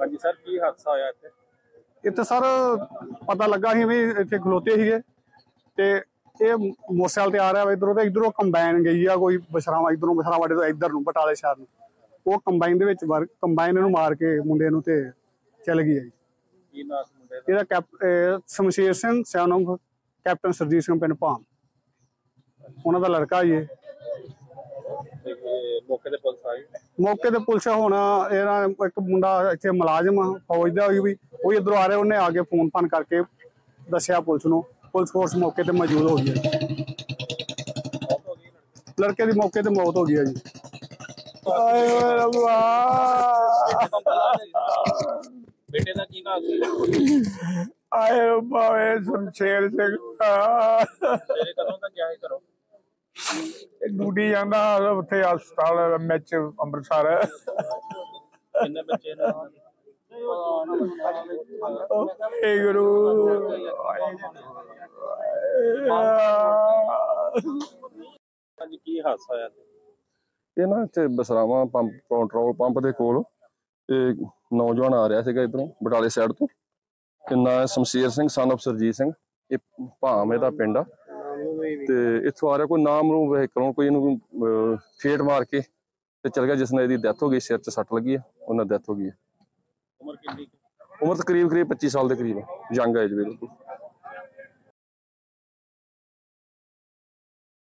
ਹਾਂਜੀ ਸਰ ਕੀ ਹਾਦਸਾ ਹੋਇਆ ਇੱਥੇ? ਇੱਥੇ ਸਰ ਪਤਾ ਲੱਗਾ ਸੀ ਵੀ ਇੱਥੇ ਖਲੋਤੇ ਸੀਗੇ ਤੇ ਇਹ ਮੋਟਰਸਾਈਕਲ ਤੇ ਆ ਰਿਹਾ ਵਾ ਇਧਰੋਂ ਤੇ ਇਧਰੋਂ ਕੰਬਾਈਨ ਗਈ ਆ ਕੋਈ ਬਸ਼ਰਾਵਾ ਇਧਰੋਂ ਬਸ਼ਰਾਵਾੜੇ ਤੋਂ ਇਧਰ ਨੂੰ ਬਟਾਲੇ ਸ਼ਹਿਰ ਨੂੰ। ਉਹ ਕੰਬਾਈਨ ਦੇ ਵਿੱਚ ਵਰ ਕੰਬਾਈਨ ਨੂੰ ਮਾਰ ਕੇ ਮੁੰਡੇ ਨੂੰ ਤੇ ਚਲ ਗਈ ਹੈ ਜੀ। ਕੀ ਨਾਂ ਸੀ ਮੁੰਡੇ ਦਾ? ਇਹਦਾ ਕੈਪ ਸ਼ਮਸ਼ੇਰ ਸਿੰਘ ਸਿਆਨੋਂ ਕੈਪਟਨ ਸਰਜੀਤ ਸਿੰਘ ਪਿੰਡ ਭਾਮ। ਉਹਨਾਂ ਦਾ ਲੜਕਾ ਜੀ ਇਹ। ਤੇ ਮੌਕੇ ਤੇ ਪੁਲਿਸ ਆਈ? ਮੌਕੇ ਤੇ ਪੁਲਿਸ ਹੁਣ ਇਹਨਾਂ ਇੱਕ ਮੁੰਡਾ ਇੱਥੇ ਮੁਲਾਜ਼ਮ ਆ, ਫੌਜ ਦਾ ਹੋਈ ਵੀ ਉਹ ਇਧਰੋਂ ਆ ਰਿਹਾ ਉਹਨੇ ਆ ਕੇ ਫੋਨ ਫਾਨ ਕਰਕੇ ਦੱਸਿਆ ਪੁਲਿਸ ਨੂੰ। ਪੁਲਿਸ ਫੋਰਸ ਮੌਕੇ ਤੇ ਮੌਜੂਦ ਹੋ ਗਈ ਹੈ ਮੌਤ ਹੋ ਗਈ ਲੜਕੀ ਲੜਕੇ ਦੀ ਮੌਕੇ ਤੇ ਮੌਤ ਹੋ ਗਈ ਹੈ ਜੀ। ਆਏ ਰੱਬਾ। ਬੇਟੇ ਦਾ ਕੀ ਨਾਂ ਸੀ? ਆਏ ਰੱਬਾ ਵੇ ਸ਼ਮਸ਼ੇਰ ਸਿੰਘ ਤੇਰੇ ਕਦੋਂ ਤੱਕ ਗਿਆ ਸੀ ਘਰੋਂ ਡਿਊਟੀ ਜਾਂਦਾ ਉੱਥੇ ਹਸਪਤਾਲ ਐਮਐਚ ਅੰਮ੍ਰਿਤਸਰ। ਕਿੰਨੇ ਬੱਚੇ ਨੇ? ਏ ਗੁਰੂ। ਹਾਂਜੀ ਕੀ ਹਾਦਸਾ ਹੋਇਆ? ਇਹ ਨਾ ਇੱਥੇ ਬਸਰਾਵਾ ਪੰਪ ਪੈਟਰੋਲ ਪੰਪ ਦੇ ਕੋਲ ਇਹ ਨੌਜਵਾਨ ਆ ਰਿਹਾ ਸੀਗਾ ਇਧਰੋਂ ਬਟਾਲੇ ਸਾਈਡ ਤੋਂ। ਤੇ ਨਾਂ ਹੈ? ਸ਼ਮਸ਼ੇਰ ਸਿੰਘ ਸਨ of ਸਰਜੀਤ ਸਿੰਘ। ਇਹ ਭਾਮ ਇਹਦਾ ਪਿੰਡ ਆ। ਤੇ ਇੱਥੋਂ ਆ ਰਿਹਾ ਕੋਈ ਨਾਮ ਨੂੰ ਵਹੀਕਲੋਂ ਕੋਈ ਇਹਨੂੰ ਅਹ, ਫੇਟ ਮਾਰ ਕੇ ਤੇ ਚਲ ਗਿਆ ਜਿਸ ਨਾਲ ਇਹਦੀ ਡੈਥ ਹੋ ਗਈ ਸਿਰ 'ਚ ਸੱਟ ਲੱਗੀ ਆ ਉਹਨਾਂ ਡੈਥ ਹੋ ਗਈ ਹੈ ਉਮਰ ਕਿੰਨੀ? ਉਮਰ ਤਕਰੀਬ ਕਰੀਬ 25 ਸਾਲ ਦੇ ਕਰੀਬ ਯੰਗ ਏਜ ਬਿਲਕੁਲ।